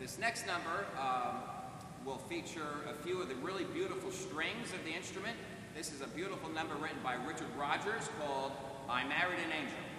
This next number um, will feature a few of the really beautiful strings of the instrument. This is a beautiful number written by Richard Rodgers called I Married an Angel.